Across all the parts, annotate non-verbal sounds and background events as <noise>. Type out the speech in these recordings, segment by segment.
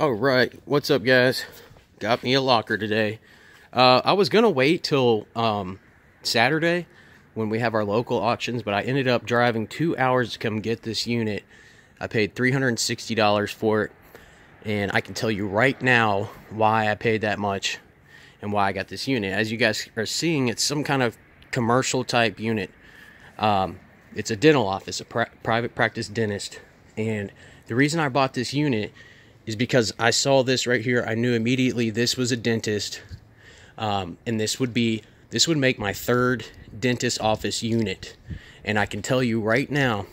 All right, what's up, guys? Got me a locker today. Uh, I was gonna wait till um, Saturday when we have our local auctions, but I ended up driving two hours to come get this unit. I paid $360 for it, and I can tell you right now why I paid that much and why I got this unit. As you guys are seeing, it's some kind of commercial type unit. Um, it's a dental office, a pri private practice dentist, and the reason I bought this unit is because I saw this right here. I knew immediately this was a dentist, um, and this would be this would make my third dentist office unit. And I can tell you right now,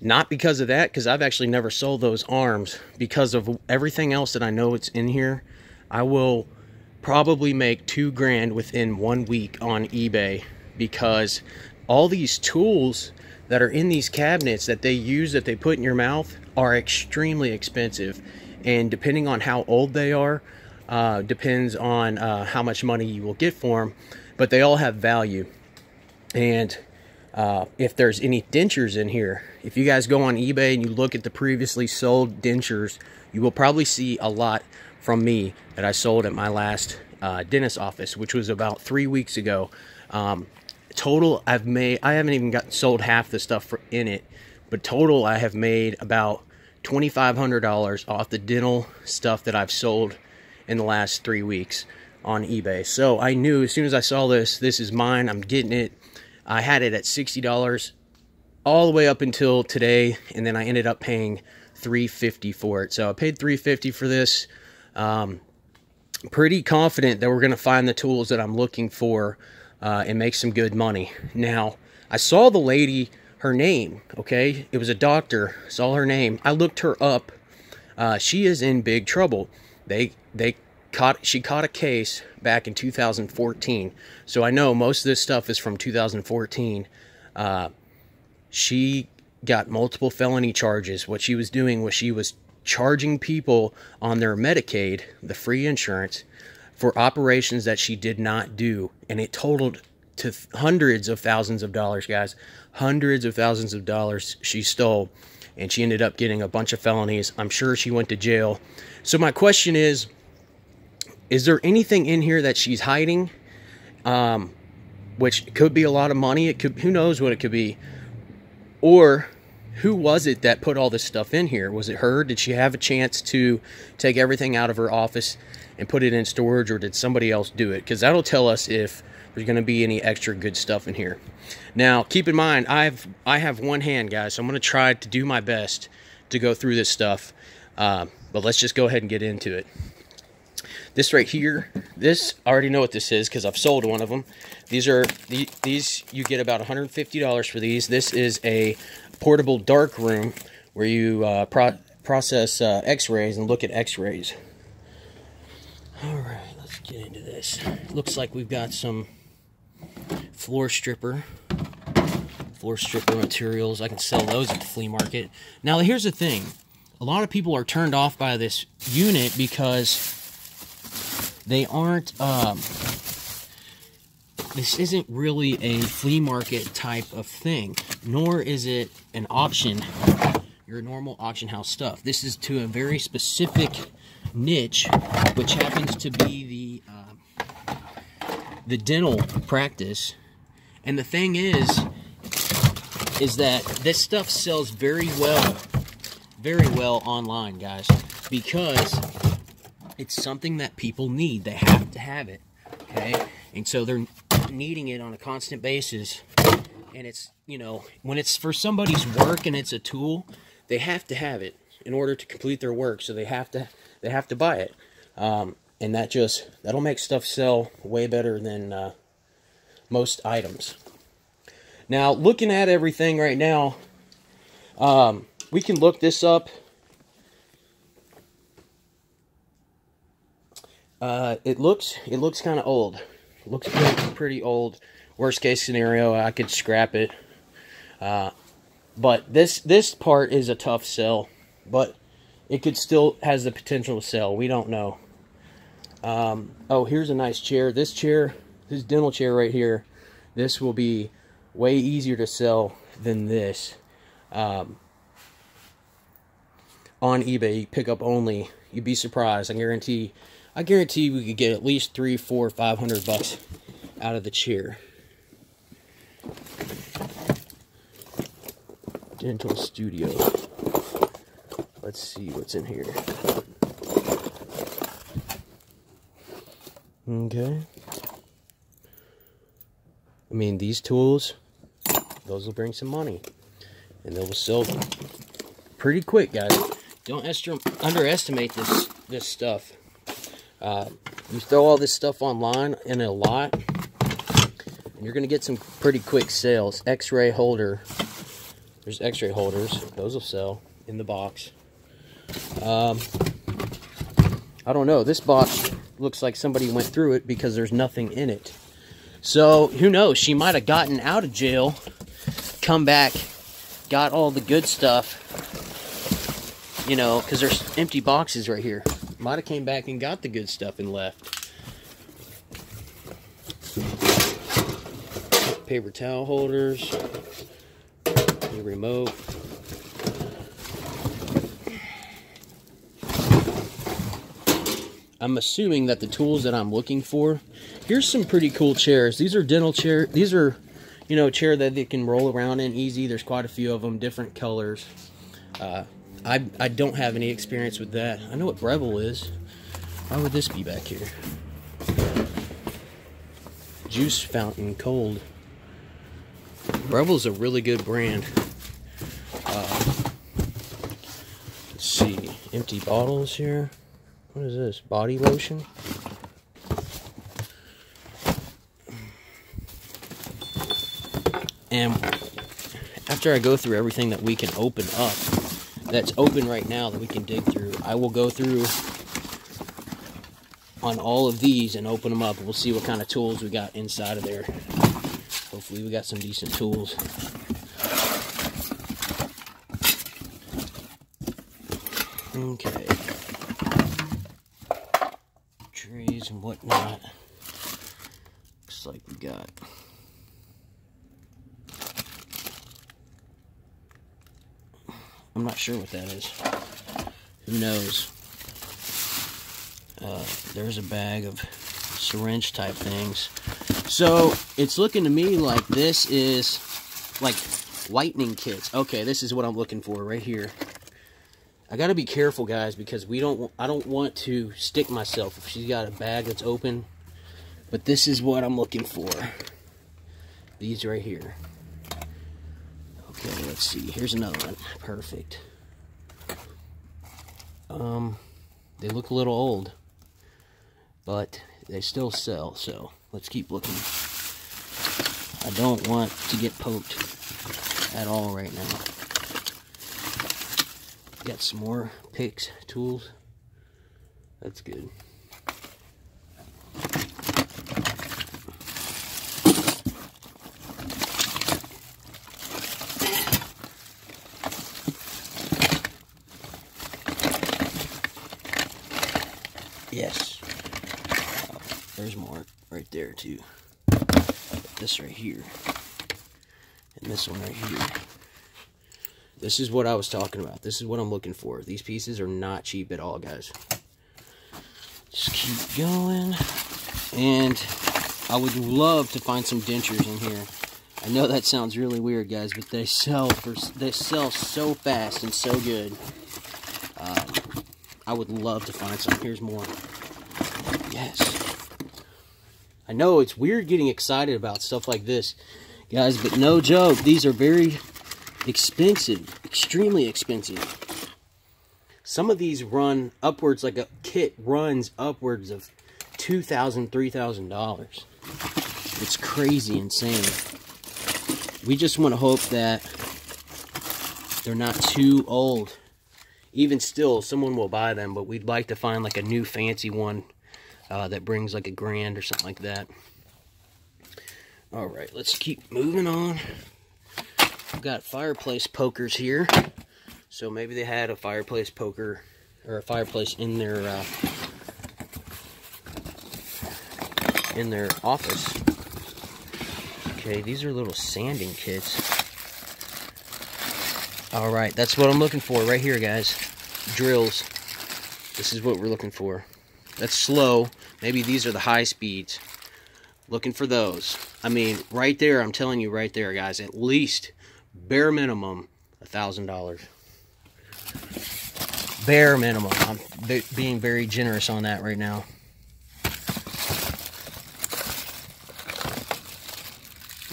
not because of that, because I've actually never sold those arms, because of everything else that I know it's in here, I will probably make two grand within one week on eBay because all these tools that are in these cabinets that they use that they put in your mouth are extremely expensive and depending on how old they are uh, depends on uh, how much money you will get for them but they all have value. And uh, if there's any dentures in here if you guys go on ebay and you look at the previously sold dentures you will probably see a lot from me that i sold at my last uh, dentist office which was about three weeks ago. Um, total I've made I haven't even got sold half the stuff for, in it but total I have made about $2500 off the dental stuff that I've sold in the last three weeks on eBay. So I knew as soon as I saw this this is mine. I'm getting it. I had it at $60 all the way up until today and then I ended up paying 350 for it. So I paid 350 for this. Um, pretty confident that we're going to find the tools that I'm looking for uh, and make some good money. Now, I saw the lady, her name, okay? It was a doctor, saw her name. I looked her up. Uh, she is in big trouble. They, they caught, she caught a case back in 2014. So I know most of this stuff is from 2014. Uh, she got multiple felony charges. What she was doing was she was charging people on their Medicaid, the free insurance, for operations that she did not do. And it totaled to hundreds of thousands of dollars, guys. Hundreds of thousands of dollars she stole. And she ended up getting a bunch of felonies. I'm sure she went to jail. So my question is, is there anything in here that she's hiding? Um, which could be a lot of money. It could, who knows what it could be. Or who was it that put all this stuff in here? Was it her? Did she have a chance to take everything out of her office and put it in storage or did somebody else do it? Because that'll tell us if there's going to be any extra good stuff in here. Now, keep in mind, I've I have one hand, guys, so I'm going to try to do my best to go through this stuff. Uh, but let's just go ahead and get into it. This right here, this I already know what this is because I've sold one of them. These are the, these you get about $150 for these. This is a portable dark room where you uh, pro process uh, X-rays and look at X-rays. All right, let's get into this. Looks like we've got some floor stripper, floor stripper materials. I can sell those at the flea market. Now, here's the thing. A lot of people are turned off by this unit because they aren't, um, this isn't really a flea market type of thing, nor is it an auction, your normal auction house stuff. This is to a very specific niche, which happens to be the the dental practice. And the thing is, is that this stuff sells very well, very well online, guys, because it's something that people need. They have to have it, okay? And so they're needing it on a constant basis. And it's, you know, when it's for somebody's work and it's a tool, they have to have it in order to complete their work. So they have to they have to buy it. Um, and that just, that'll make stuff sell way better than uh, most items. Now, looking at everything right now, um, we can look this up. Uh, it looks it looks kind of old. It looks pretty, pretty, old. Worst case scenario, I could scrap it. Uh, but this this part is a tough sell. But it could still has the potential to sell. We don't know. Um, oh, here's a nice chair. This chair, this dental chair right here, this will be way easier to sell than this. Um, on eBay, pickup only. You'd be surprised. I guarantee. I guarantee we could get at least three, four, five hundred bucks out of the chair. Dental Studio. Let's see what's in here. Okay. I mean, these tools, those will bring some money. And they will sell pretty quick, guys. Don't underestimate this this stuff. Uh, you throw all this stuff online in a lot, and you're going to get some pretty quick sales. X-ray holder. There's X-ray holders. Those will sell in the box. Um, I don't know. This box looks like somebody went through it because there's nothing in it. So, who knows? She might have gotten out of jail, come back, got all the good stuff, you know, because there's empty boxes right here. Might have came back and got the good stuff and left. Paper towel holders, the remote. I'm assuming that the tools that I'm looking for, here's some pretty cool chairs. These are dental chair. These are, you know, chair that they can roll around in easy. There's quite a few of them, different colors. Uh, I, I don't have any experience with that. I know what Breville is. Why would this be back here? Juice fountain, cold. Breville's a really good brand. Uh, let's see, empty bottles here. What is this? Body lotion? And after I go through everything that we can open up, that's open right now that we can dig through, I will go through on all of these and open them up. We'll see what kind of tools we got inside of there. Hopefully we got some decent tools. Okay. And whatnot. Looks like we got I'm not sure what that is. Who knows? Uh, there's a bag of syringe type things. So it's looking to me like this is like whitening kits. Okay, this is what I'm looking for right here. I gotta be careful, guys, because we don't. I don't want to stick myself if she's got a bag that's open. But this is what I'm looking for. These right here. Okay, let's see. Here's another one. Perfect. Um, they look a little old, but they still sell. So let's keep looking. I don't want to get poked at all right now. Got some more picks, tools. That's good. Yes. Oh, there's more right there too. This right here. And this one right here. This is what I was talking about. This is what I'm looking for. These pieces are not cheap at all, guys. Just keep going. And I would love to find some dentures in here. I know that sounds really weird, guys, but they sell for they sell so fast and so good. Um, I would love to find some. Here's more. Yes. I know it's weird getting excited about stuff like this, guys, but no joke. These are very expensive, extremely expensive. Some of these run upwards, like a kit runs upwards of $2,000, $3,000. It's crazy insane. We just want to hope that they're not too old. Even still, someone will buy them, but we'd like to find like a new fancy one uh, that brings like a grand or something like that. All right, let's keep moving on. I've got fireplace pokers here. So maybe they had a fireplace poker or a fireplace in their uh, in their office. Okay, these are little sanding kits. All right, that's what I'm looking for right here, guys. drills. This is what we're looking for. That's slow. Maybe these are the high speeds. Looking for those. I mean, right there, I'm telling you right there, guys, at least, bare minimum, a $1,000. Bare minimum. I'm being very generous on that right now.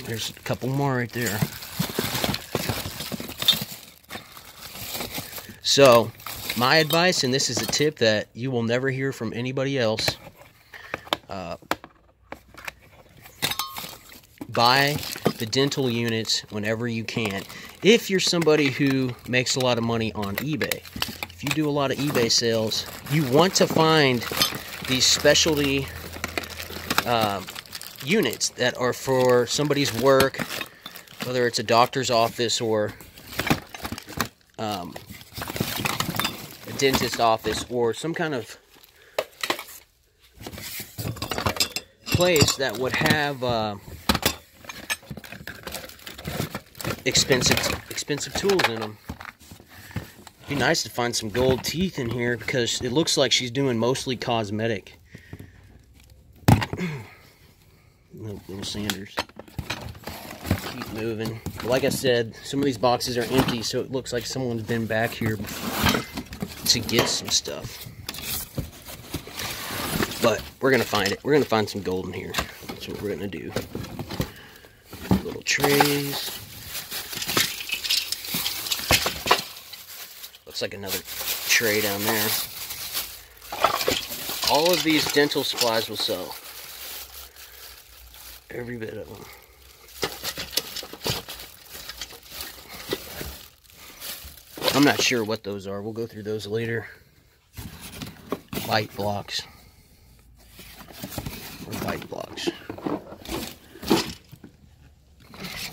There's a couple more right there. So, my advice, and this is a tip that you will never hear from anybody else. Uh, buy the dental units whenever you can. If you're somebody who makes a lot of money on eBay, if you do a lot of eBay sales, you want to find these specialty uh, units that are for somebody's work, whether it's a doctor's office or um, a dentist office or some kind of place that would have uh, expensive expensive tools in them. Be nice to find some gold teeth in here because it looks like she's doing mostly cosmetic. <clears throat> little, little Sanders. Keep moving. like I said, some of these boxes are empty, so it looks like someone's been back here to get some stuff. But we're gonna find it. We're gonna find some gold in here. That's what we're gonna do. Little trays. Looks like another tray down there. All of these dental supplies will sell. Every bit of them. I'm not sure what those are. We'll go through those later. Light blocks. Or blocks.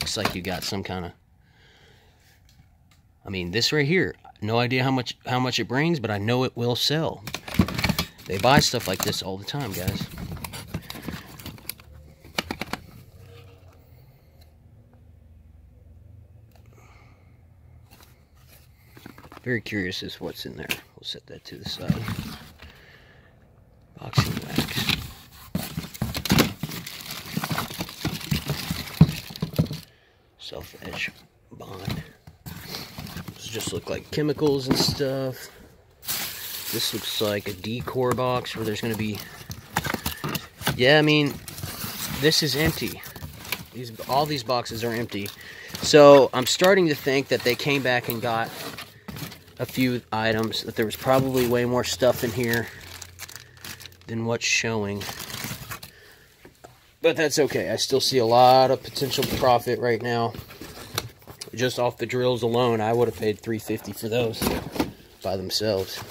Looks like you got some kind of... I mean, this right here. No idea how much how much it brings, but I know it will sell. They buy stuff like this all the time, guys. Very curious as what's in there. We'll set that to the side. Boxing wax. Self-etch bond. This just look like chemicals and stuff. This looks like a decor box where there's going to be... Yeah, I mean, this is empty. These All these boxes are empty. So I'm starting to think that they came back and got a few items, that there was probably way more stuff in here than what's showing. But that's okay. I still see a lot of potential profit right now. Just off the drills alone, I would have paid 350 for those by themselves.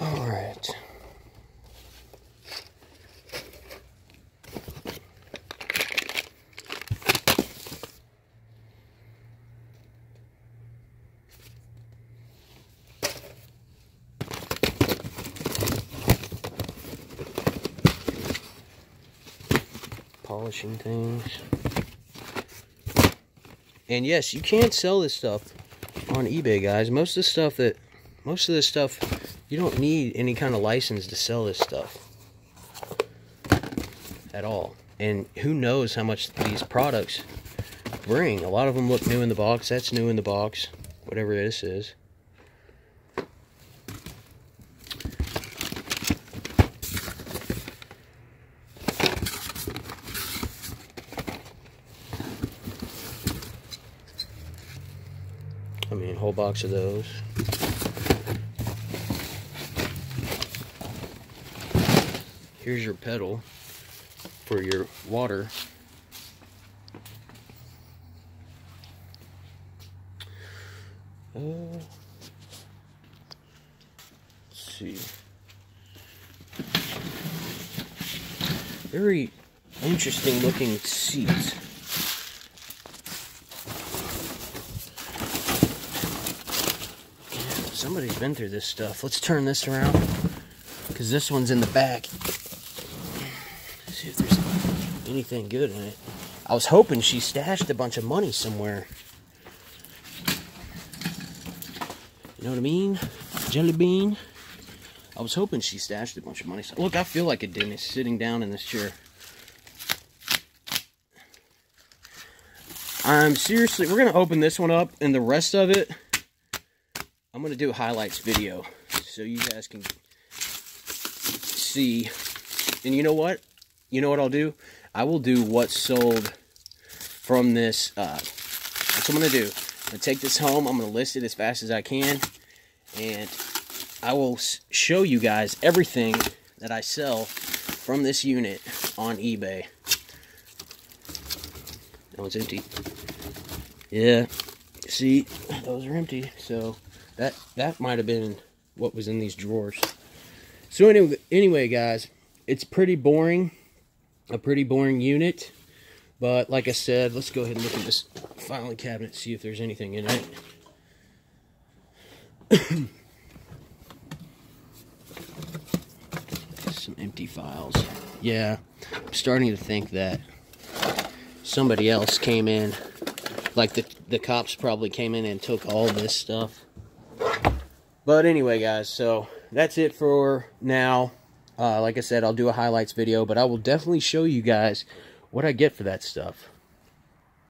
All right. polishing things. And yes, you can sell this stuff on eBay, guys. Most of the stuff that, most of this stuff, you don't need any kind of license to sell this stuff at all. And who knows how much these products bring. A lot of them look new in the box. That's new in the box, whatever this is. I mean, a whole box of those. Here's your pedal for your water. Uh, let's see. Very interesting looking seats. Somebody's been through this stuff. Let's turn this around. Because this one's in the back. See if there's anything good in it. I was hoping she stashed a bunch of money somewhere. You know what I mean? Jelly bean. I was hoping she stashed a bunch of money. Look, I feel like a dentist sitting down in this chair. I'm seriously, we're going to open this one up, and the rest of it, I'm going to do a highlights video so you guys can see. And you know what? You know what I'll do? I will do what's sold from this. Uh, that's what I'm going to do. I'm going to take this home. I'm going to list it as fast as I can. And I will show you guys everything that I sell from this unit on eBay. That one's empty. Yeah, see, those are empty. So that that might have been what was in these drawers. So anyway, anyway, guys, it's pretty boring, a pretty boring unit. But like I said, let's go ahead and look at this filing cabinet, see if there's anything in it. <coughs> Some empty files. Yeah, I'm starting to think that somebody else came in like the, the cops probably came in and took all this stuff. But anyway, guys, so that's it for now. Uh, like I said, I'll do a highlights video, but I will definitely show you guys what I get for that stuff.